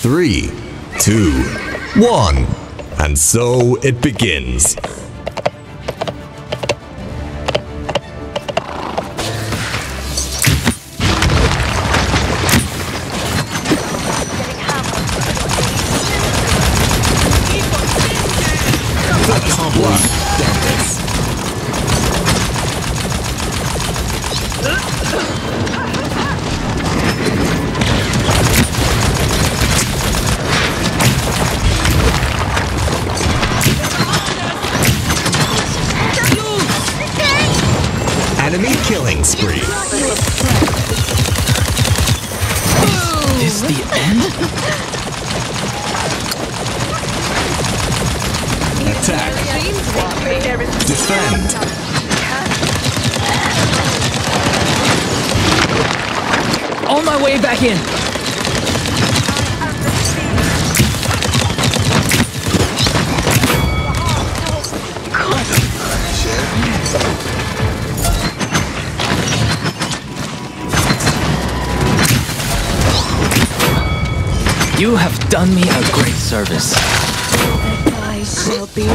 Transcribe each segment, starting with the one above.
three, two, one. And so it begins. Enemy killing spree. Is the end? Attack. Defend. On my way back in. You have done me a great service. I shall be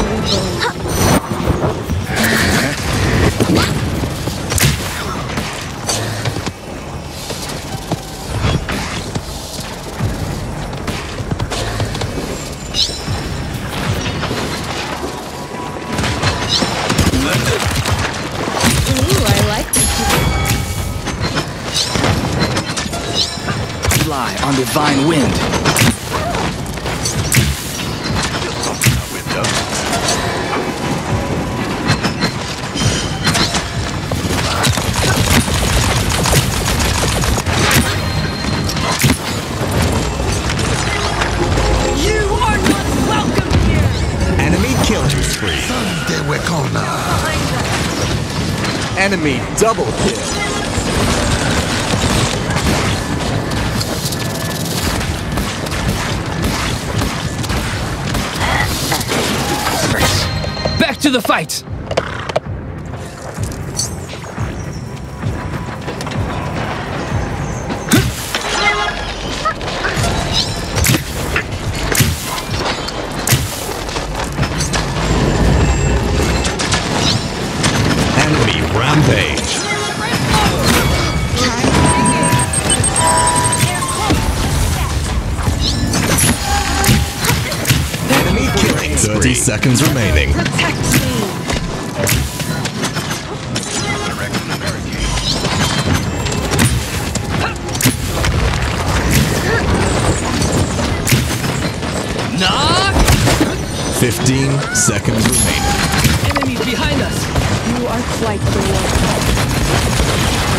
on divine wind. Enemy double kill. Back to the fight. 60 seconds remaining. Protect me. Fifteen seconds remaining. Enemies behind us. You are quite the one.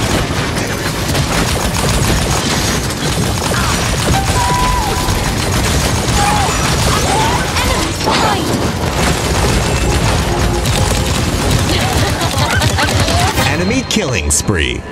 Killing spree.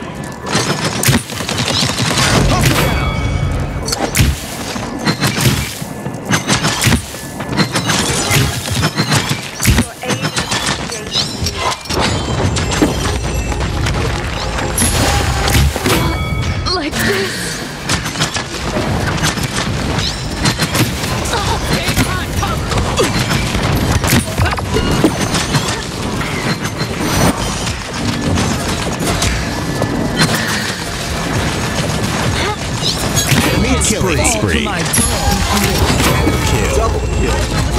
Killing spree. Kill. Double kill.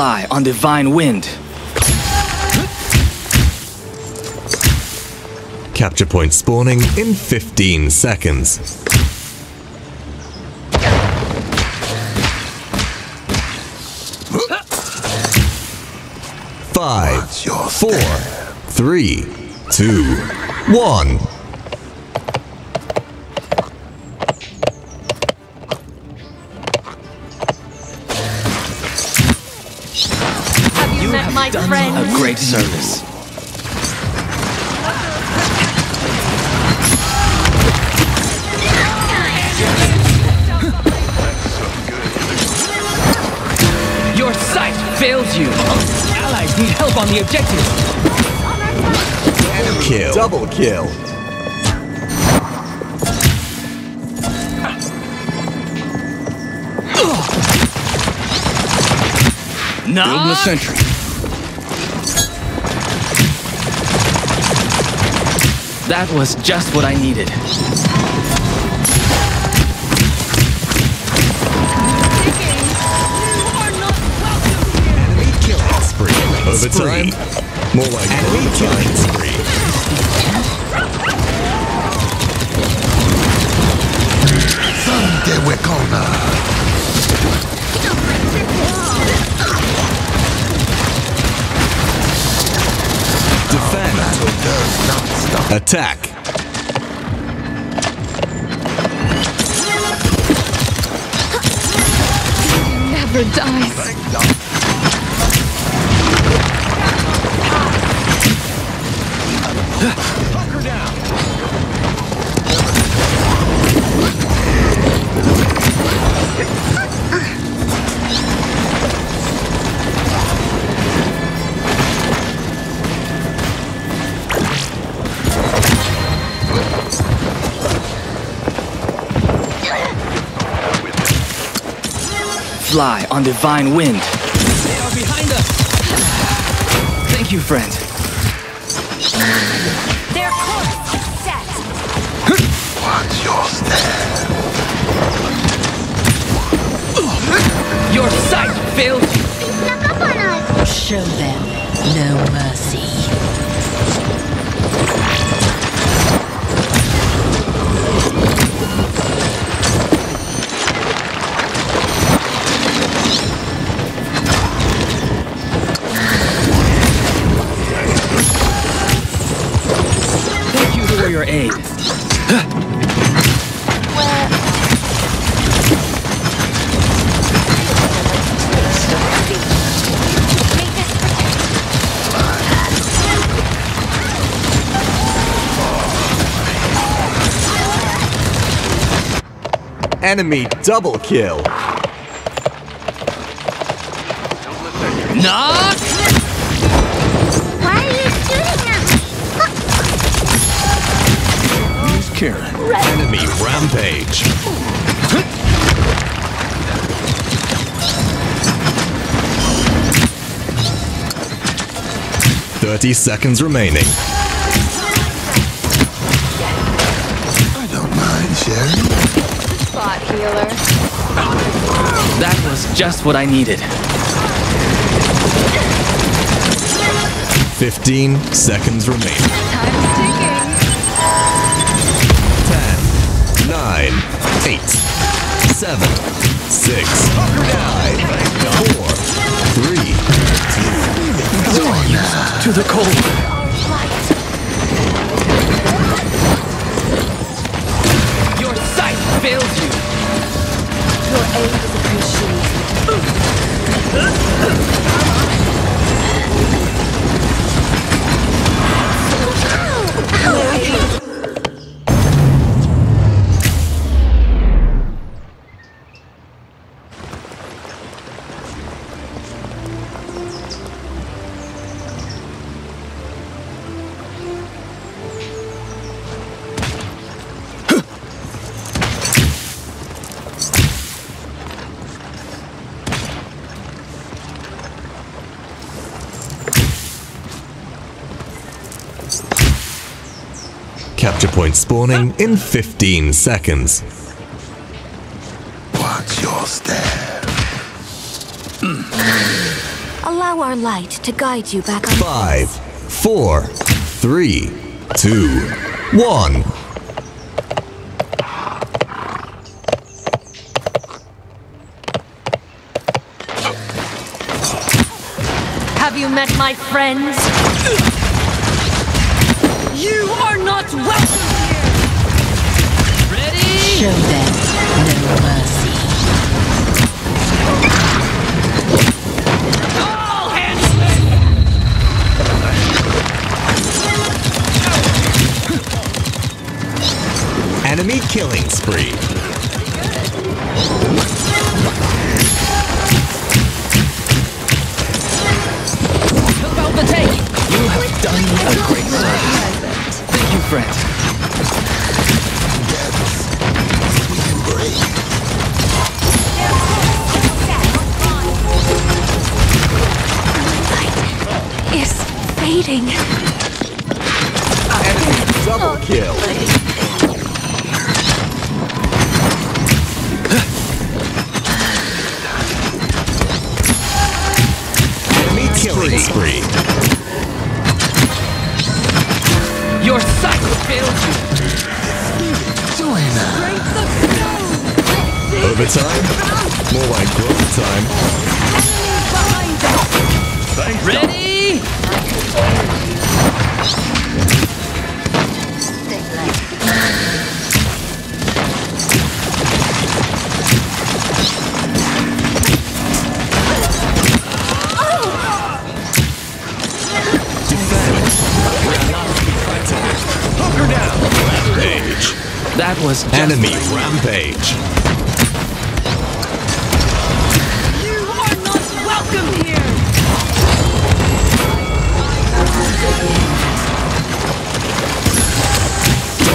Fly on divine wind. Capture point spawning in 15 seconds. Five, four, three, two, one. A great service. Your sight fails you. Allies need help on the objective. Kill. Double kill. Building a sentry. That was just what I needed. Enemy killing spree. Overtime. More like enemy killing spree. Sante Wekona. Defend. Attack. Never dies. Fly on divine wind. They are behind us. Thank you, friend. Their course is set. Watch your step. Your sight fails you. Show them no mercy. Enemy double kill. Knock. Why are you shooting at me? Use Karen. Enemy rampage. Thirty seconds remaining. Healer. That was just what I needed. Fifteen seconds remaining. Time's ticking. Ten, nine, eight, seven, six, five, four, three, To the cold. Your sight fails you. Your aid is appreciated. Capture point spawning in 15 seconds. Watch your step. Allow our light to guide you back on Five, four, three, two, one. Have you met my friends? You are not welcome here! Ready? Show them no mercy. All hands Enemy killing spree. Spree. Your cycle failed you. Overtime? More like growth time. That was just Enemy rampage. You are not welcome here!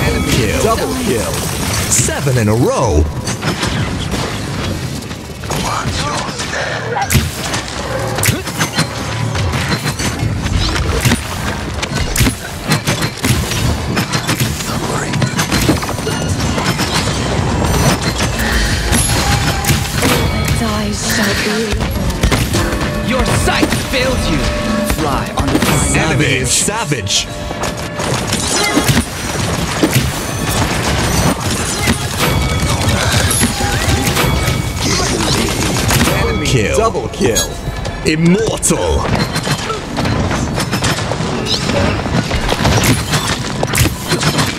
Enemy. Double kill. Seven in a row. Eyes shall. Your sight failed you. Fly on the Enemy savage. Enemy kill. Double kill. Immortal.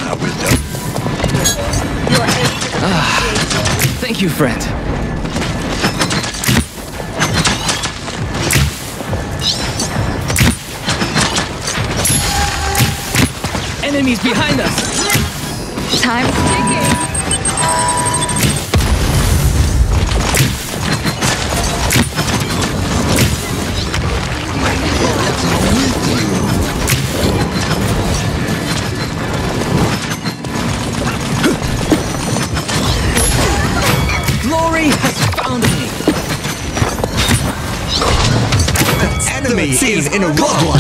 Now we're done. Thank you, friend. Enemies behind us! Time's ticking. Glory has found me! Enemy is in a godlike.